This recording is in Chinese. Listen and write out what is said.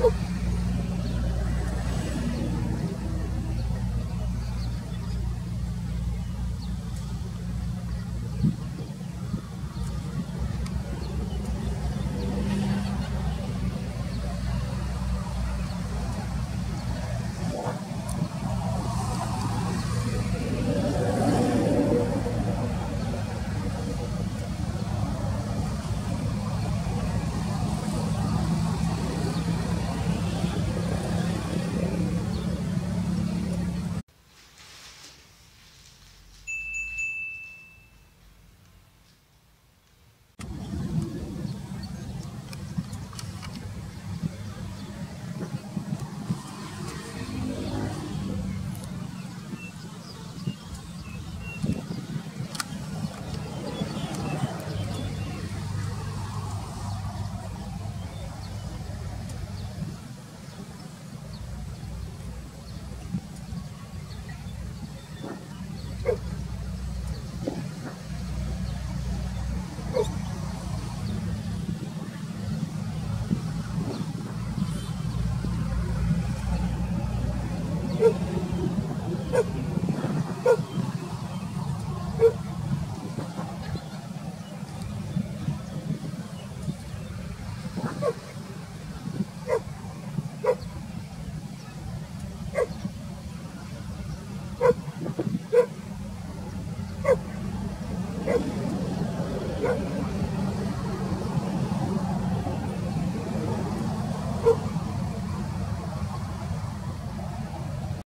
Oh.